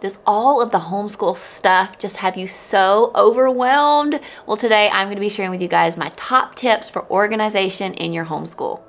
Does all of the homeschool stuff just have you so overwhelmed? Well, today I'm going to be sharing with you guys my top tips for organization in your homeschool.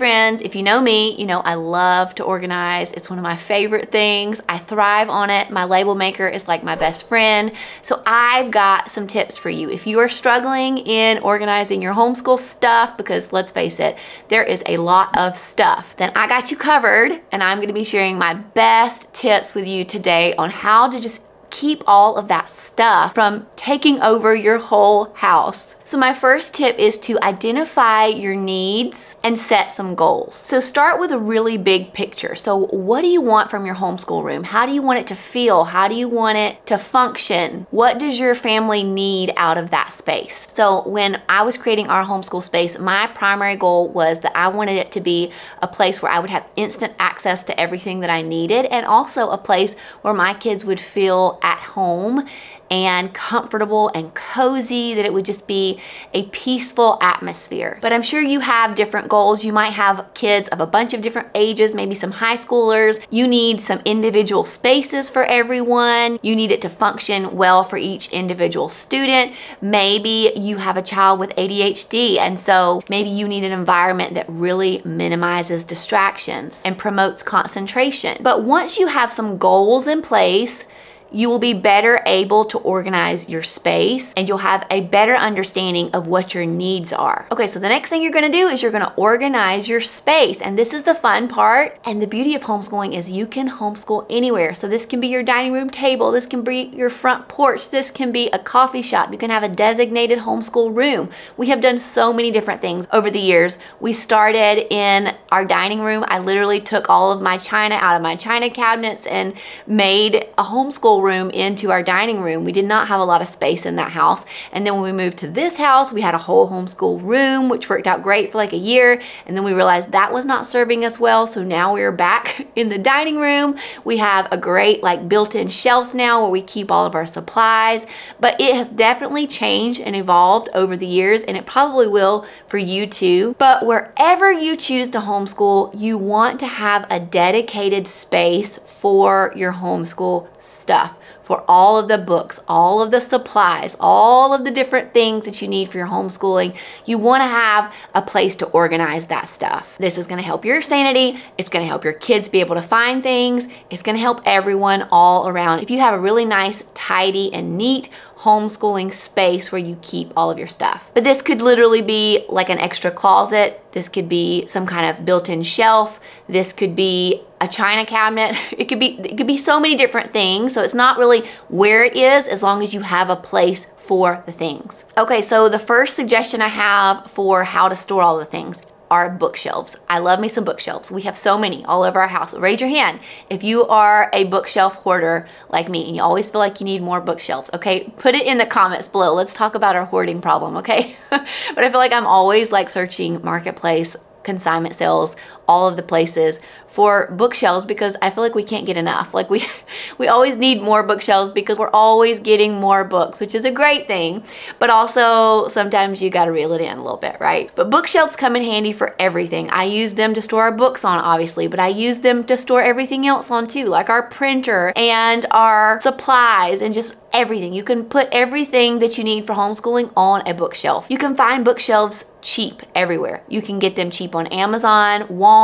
Friends, if you know me, you know I love to organize. It's one of my favorite things. I thrive on it. My label maker is like my best friend. So I've got some tips for you. If you are struggling in organizing your homeschool stuff, because let's face it, there is a lot of stuff, then I got you covered and I'm gonna be sharing my best tips with you today on how to just keep all of that stuff from taking over your whole house. So my first tip is to identify your needs and set some goals. So start with a really big picture. So what do you want from your homeschool room? How do you want it to feel? How do you want it to function? What does your family need out of that space? So when I was creating our homeschool space, my primary goal was that I wanted it to be a place where I would have instant access to everything that I needed and also a place where my kids would feel at home and comfortable and cozy, that it would just be a peaceful atmosphere. But I'm sure you have different goals. You might have kids of a bunch of different ages, maybe some high schoolers. You need some individual spaces for everyone. You need it to function well for each individual student. Maybe you have a child with ADHD, and so maybe you need an environment that really minimizes distractions and promotes concentration. But once you have some goals in place, you will be better able to organize your space and you'll have a better understanding of what your needs are. Okay, so the next thing you're gonna do is you're gonna organize your space. And this is the fun part. And the beauty of homeschooling is you can homeschool anywhere. So this can be your dining room table, this can be your front porch, this can be a coffee shop. You can have a designated homeschool room. We have done so many different things over the years. We started in our dining room. I literally took all of my china out of my china cabinets and made a homeschool room into our dining room. We did not have a lot of space in that house. And then when we moved to this house, we had a whole homeschool room, which worked out great for like a year. And then we realized that was not serving us well. So now we're back in the dining room. We have a great like built-in shelf now where we keep all of our supplies. But it has definitely changed and evolved over the years and it probably will for you too. But wherever you choose to homeschool, you want to have a dedicated space for your homeschool stuff for all of the books, all of the supplies, all of the different things that you need for your homeschooling. You want to have a place to organize that stuff. This is going to help your sanity. It's going to help your kids be able to find things. It's going to help everyone all around. If you have a really nice, tidy, and neat homeschooling space where you keep all of your stuff. But this could literally be like an extra closet. This could be some kind of built-in shelf. This could be a china cabinet. It could be it could be so many different things. So it's not really where it is as long as you have a place for the things. Okay, so the first suggestion I have for how to store all the things are bookshelves. I love me some bookshelves. We have so many all over our house. Raise your hand if you are a bookshelf hoarder like me and you always feel like you need more bookshelves, okay? Put it in the comments below. Let's talk about our hoarding problem, okay? but I feel like I'm always like searching marketplace consignment sales all of the places for bookshelves because I feel like we can't get enough. Like we we always need more bookshelves because we're always getting more books, which is a great thing. But also sometimes you got to reel it in a little bit, right? But bookshelves come in handy for everything. I use them to store our books on obviously, but I use them to store everything else on too, like our printer and our supplies and just everything. You can put everything that you need for homeschooling on a bookshelf. You can find bookshelves cheap everywhere. You can get them cheap on Amazon, Walmart.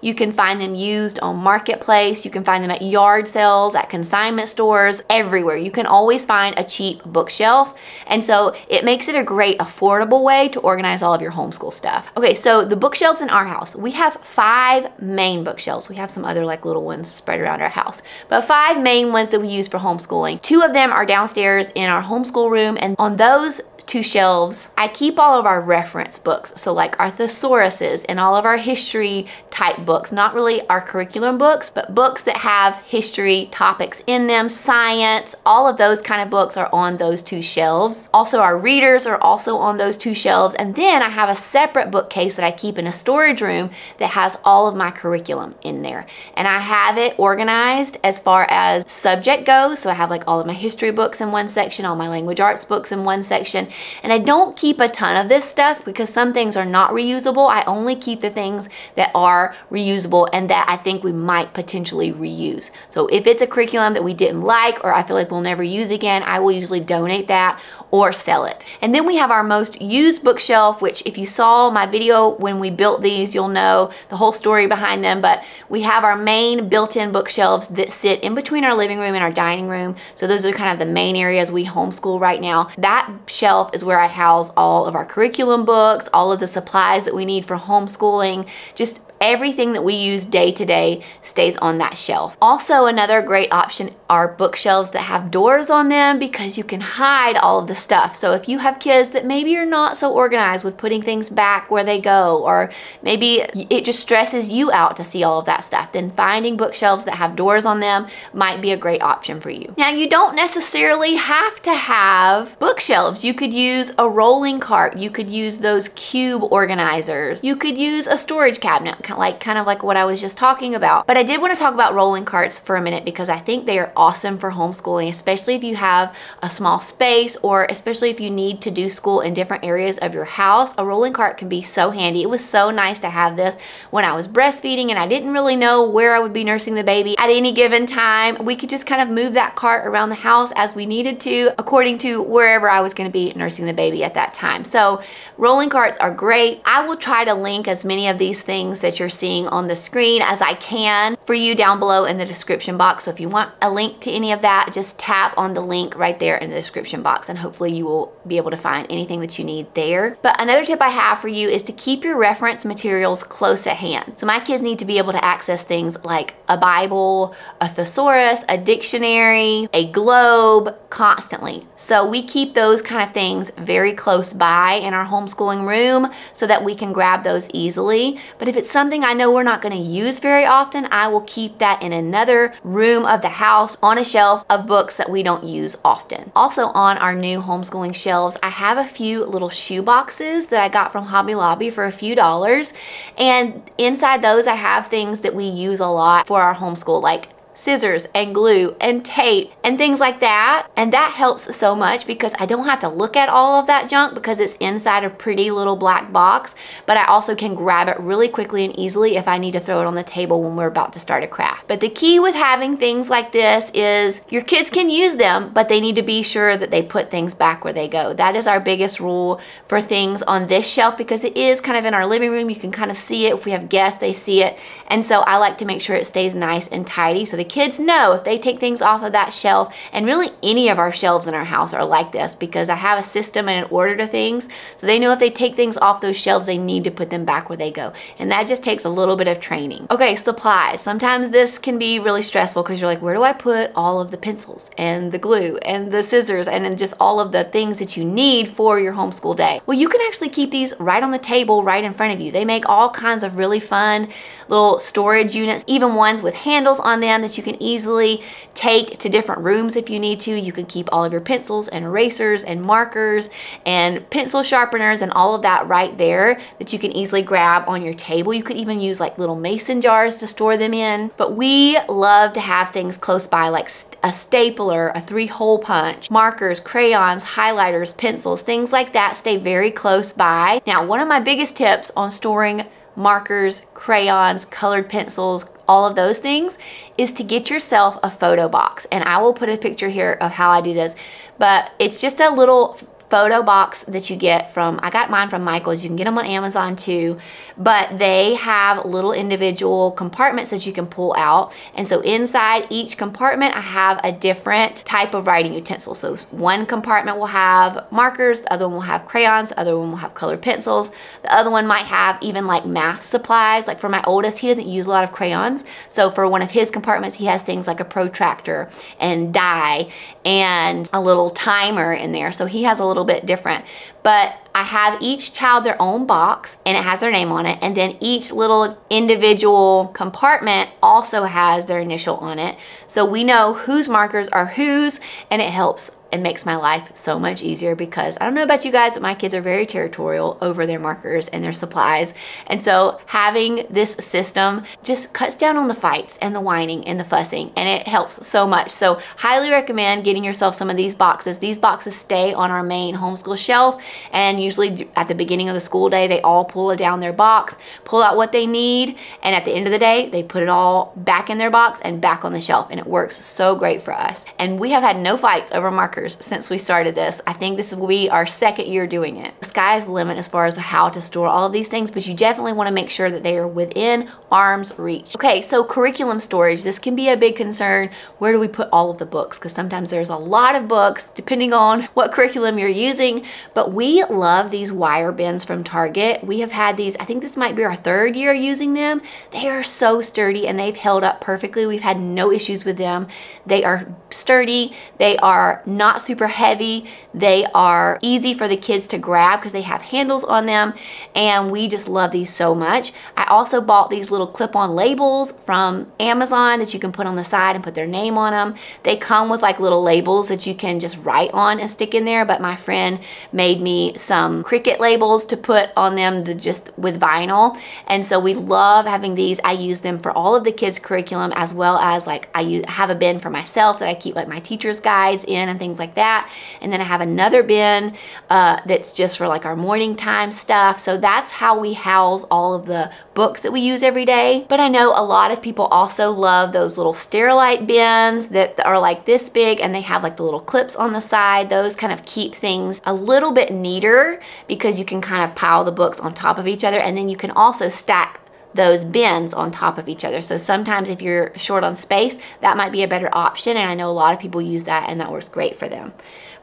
You can find them used on Marketplace. You can find them at yard sales, at consignment stores, everywhere. You can always find a cheap bookshelf. And so it makes it a great affordable way to organize all of your homeschool stuff. Okay, so the bookshelves in our house, we have five main bookshelves. We have some other like little ones spread around our house, but five main ones that we use for homeschooling. Two of them are downstairs in our homeschool room and on those two shelves, I keep all of our reference books. So like our thesauruses and all of our history history type books. Not really our curriculum books, but books that have history topics in them, science, all of those kind of books are on those two shelves. Also, our readers are also on those two shelves. And then I have a separate bookcase that I keep in a storage room that has all of my curriculum in there. And I have it organized as far as subject goes. So I have like all of my history books in one section, all my language arts books in one section. And I don't keep a ton of this stuff because some things are not reusable. I only keep the things that are reusable and that I think we might potentially reuse. So if it's a curriculum that we didn't like or I feel like we'll never use again, I will usually donate that or sell it. And then we have our most used bookshelf, which if you saw my video when we built these, you'll know the whole story behind them. But we have our main built-in bookshelves that sit in between our living room and our dining room. So those are kind of the main areas we homeschool right now. That shelf is where I house all of our curriculum books, all of the supplies that we need for homeschooling, just everything that we use day to day stays on that shelf. Also, another great option are bookshelves that have doors on them because you can hide all of the stuff. So if you have kids that maybe you're not so organized with putting things back where they go, or maybe it just stresses you out to see all of that stuff, then finding bookshelves that have doors on them might be a great option for you. Now, you don't necessarily have to have bookshelves. You could use a rolling cart. You could use those cube organizers. You could use a storage cabinet like kind of like what I was just talking about. But I did want to talk about rolling carts for a minute because I think they are awesome for homeschooling, especially if you have a small space or especially if you need to do school in different areas of your house. A rolling cart can be so handy. It was so nice to have this when I was breastfeeding and I didn't really know where I would be nursing the baby at any given time. We could just kind of move that cart around the house as we needed to according to wherever I was going to be nursing the baby at that time. So rolling carts are great. I will try to link as many of these things that you're seeing on the screen as I can for you down below in the description box. So if you want a link to any of that, just tap on the link right there in the description box and hopefully you will be able to find anything that you need there. But another tip I have for you is to keep your reference materials close at hand. So my kids need to be able to access things like a Bible, a thesaurus, a dictionary, a globe constantly. So we keep those kind of things very close by in our homeschooling room so that we can grab those easily. But if it's something something I know we're not going to use very often, I will keep that in another room of the house on a shelf of books that we don't use often. Also on our new homeschooling shelves, I have a few little shoe boxes that I got from Hobby Lobby for a few dollars. And inside those, I have things that we use a lot for our homeschool, like scissors and glue and tape and things like that. And that helps so much because I don't have to look at all of that junk because it's inside a pretty little black box, but I also can grab it really quickly and easily if I need to throw it on the table when we're about to start a craft. But the key with having things like this is your kids can use them, but they need to be sure that they put things back where they go. That is our biggest rule for things on this shelf because it is kind of in our living room. You can kind of see it. If we have guests, they see it. And so I like to make sure it stays nice and tidy so the kids know if they take things off of that shelf, and really any of our shelves in our house are like this because I have a system and an order to things. So they know if they take things off those shelves, they need to put them back where they go. And that just takes a little bit of training. Okay, supplies. Sometimes this can be really stressful because you're like, where do I put all of the pencils and the glue and the scissors and just all of the things that you need for your homeschool day? Well, you can actually keep these right on the table right in front of you. They make all kinds of really fun little storage units, even ones with handles on them that you can easily take to different rooms if you need to. You can keep all of your pencils and erasers and markers and pencil sharpeners and all of that right there that you can easily grab on your table. You could even use like little mason jars to store them in. But we love to have things close by like a stapler, a three hole punch, markers, crayons, highlighters, pencils, things like that stay very close by. Now, one of my biggest tips on storing markers, crayons, colored pencils, all of those things is to get yourself a photo box. And I will put a picture here of how I do this, but it's just a little photo box that you get from, I got mine from Michael's. You can get them on Amazon too, but they have little individual compartments that you can pull out. And so inside each compartment, I have a different type of writing utensil. So one compartment will have markers, the other one will have crayons, the other one will have colored pencils. The other one might have even like math supplies. Like for my oldest, he doesn't use a lot of crayons. So for one of his compartments, he has things like a protractor and die and a little timer in there. So he has a little little bit different. But I have each child their own box and it has their name on it. And then each little individual compartment also has their initial on it. So we know whose markers are whose and it helps it makes my life so much easier because I don't know about you guys, but my kids are very territorial over their markers and their supplies. And so having this system just cuts down on the fights and the whining and the fussing and it helps so much. So highly recommend getting yourself some of these boxes. These boxes stay on our main homeschool shelf and usually at the beginning of the school day, they all pull down their box, pull out what they need, and at the end of the day, they put it all back in their box and back on the shelf and it works so great for us. And we have had no fights over markers since we started this. I think this will be our second year doing it. The sky's the limit as far as how to store all of these things, but you definitely want to make sure that they are within arm's reach. Okay, so curriculum storage. This can be a big concern. Where do we put all of the books? Because sometimes there's a lot of books depending on what curriculum you're using, but we love these wire bins from Target. We have had these, I think this might be our third year using them. They are so sturdy and they've held up perfectly. We've had no issues with them. They are sturdy. They are not not super heavy. They are easy for the kids to grab because they have handles on them and we just love these so much. I also bought these little clip-on labels from Amazon that you can put on the side and put their name on them. They come with like little labels that you can just write on and stick in there but my friend made me some Cricut labels to put on them the, just with vinyl and so we love having these. I use them for all of the kids curriculum as well as like I have a bin for myself that I keep like my teacher's guides in and things things like that. And then I have another bin uh, that's just for like our morning time stuff. So that's how we house all of the books that we use every day. But I know a lot of people also love those little Sterilite bins that are like this big and they have like the little clips on the side. Those kind of keep things a little bit neater because you can kind of pile the books on top of each other and then you can also stack those bins on top of each other. So sometimes if you're short on space, that might be a better option. And I know a lot of people use that and that works great for them.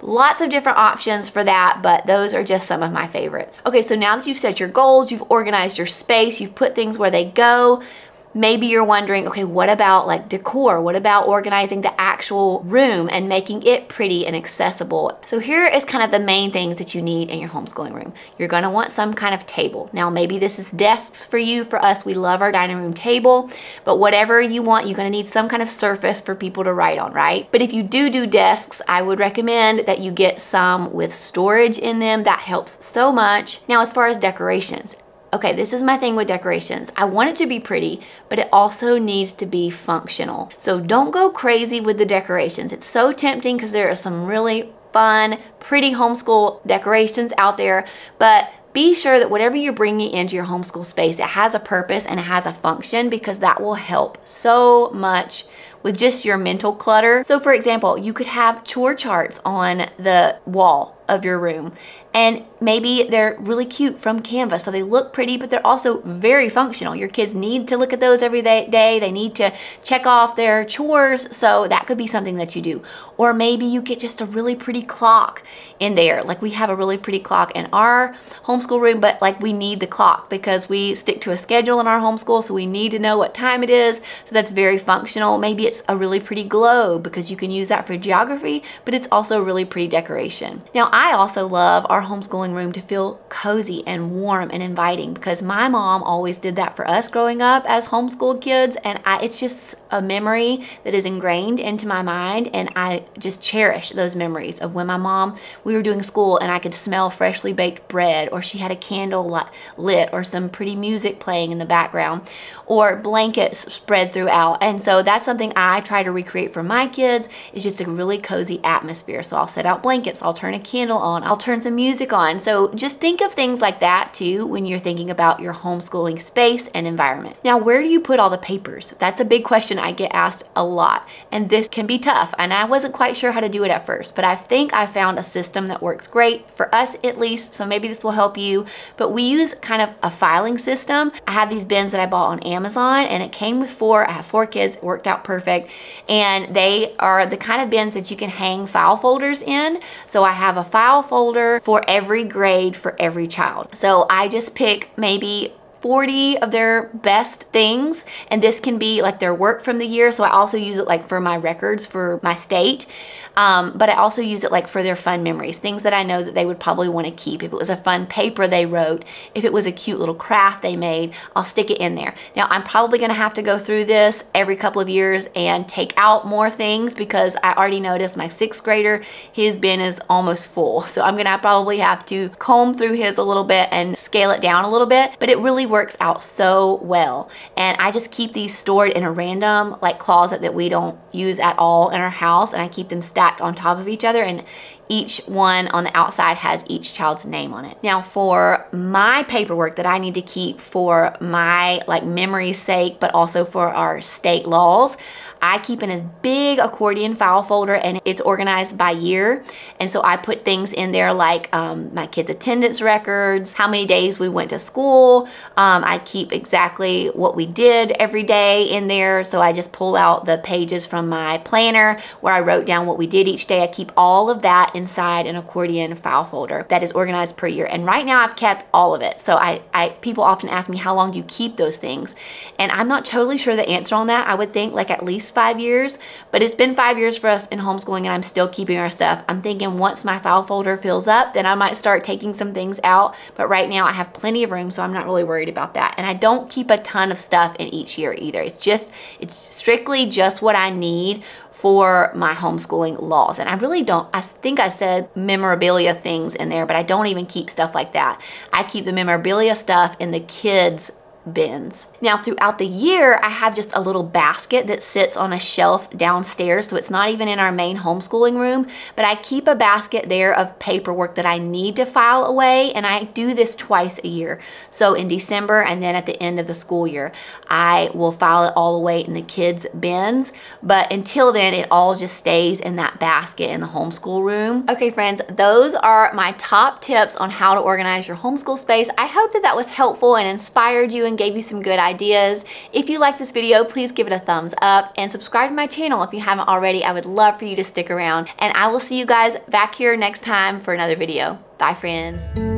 Lots of different options for that, but those are just some of my favorites. Okay, so now that you've set your goals, you've organized your space, you've put things where they go, maybe you're wondering, okay, what about like decor? What about organizing the actual room and making it pretty and accessible? So here is kind of the main things that you need in your homeschooling room. You're gonna want some kind of table. Now maybe this is desks for you. For us, we love our dining room table, but whatever you want, you're gonna need some kind of surface for people to write on, right? But if you do do desks, I would recommend that you get some with storage in them. That helps so much. Now, as far as decorations, Okay, this is my thing with decorations. I want it to be pretty, but it also needs to be functional. So don't go crazy with the decorations. It's so tempting because there are some really fun, pretty homeschool decorations out there, but be sure that whatever you're bringing into your homeschool space, it has a purpose and it has a function because that will help so much with just your mental clutter. So for example, you could have chore charts on the wall of your room and maybe they're really cute from Canva. So they look pretty, but they're also very functional. Your kids need to look at those every day. They need to check off their chores. So that could be something that you do. Or maybe you get just a really pretty clock in there. Like we have a really pretty clock in our homeschool room, but like we need the clock because we stick to a schedule in our homeschool. So we need to know what time it is. So that's very functional. Maybe it's a really pretty globe because you can use that for geography, but it's also a really pretty decoration. Now I also love our homeschooling room to feel cozy and warm and inviting because my mom always did that for us growing up as homeschooled kids and I, it's just a memory that is ingrained into my mind and I just cherish those memories of when my mom, we were doing school and I could smell freshly baked bread or she had a candle lit or some pretty music playing in the background or blankets spread throughout. And so that's something I try to recreate for my kids is just a really cozy atmosphere. So I'll set out blankets, I'll turn a candle on, I'll turn some music on so just think of things like that too when you're thinking about your homeschooling space and environment. Now where do you put all the papers? That's a big question I get asked a lot and this can be tough and I wasn't quite sure how to do it at first but I think I found a system that works great for us at least so maybe this will help you but we use kind of a filing system. I have these bins that I bought on Amazon and it came with four. I have four kids. It worked out perfect and they are the kind of bins that you can hang file folders in. So I have a file folder for every grade for every child. So I just pick maybe 40 of their best things and this can be like their work from the year. So I also use it like for my records for my state. Um, but I also use it like for their fun memories, things that I know that they would probably want to keep. If it was a fun paper they wrote, if it was a cute little craft they made, I'll stick it in there. Now I'm probably going to have to go through this every couple of years and take out more things because I already noticed my sixth grader, his bin is almost full. So I'm going to probably have to comb through his a little bit and scale it down a little bit, but it really works out so well. And I just keep these stored in a random like closet that we don't use at all in our house and I keep them stacked stacked on top of each other and each one on the outside has each child's name on it. Now for my paperwork that I need to keep for my like memory's sake, but also for our state laws, I keep in a big accordion file folder and it's organized by year. And so I put things in there like um, my kids' attendance records, how many days we went to school. Um, I keep exactly what we did every day in there. So I just pull out the pages from my planner where I wrote down what we did each day. I keep all of that inside an accordion file folder that is organized per year. And right now I've kept all of it. So I, I people often ask me, how long do you keep those things? And I'm not totally sure the answer on that. I would think like at least five years, but it's been five years for us in homeschooling and I'm still keeping our stuff. I'm thinking once my file folder fills up, then I might start taking some things out. But right now I have plenty of room, so I'm not really worried about that. And I don't keep a ton of stuff in each year either. It's just, it's strictly just what I need for my homeschooling laws. And I really don't, I think I said memorabilia things in there, but I don't even keep stuff like that. I keep the memorabilia stuff in the kids' bins. Now throughout the year, I have just a little basket that sits on a shelf downstairs, so it's not even in our main homeschooling room, but I keep a basket there of paperwork that I need to file away, and I do this twice a year. So in December and then at the end of the school year, I will file it all away in the kids' bins, but until then, it all just stays in that basket in the homeschool room. Okay, friends, those are my top tips on how to organize your homeschool space. I hope that that was helpful and inspired you and gave you some good ideas ideas. If you like this video, please give it a thumbs up and subscribe to my channel if you haven't already. I would love for you to stick around and I will see you guys back here next time for another video. Bye friends.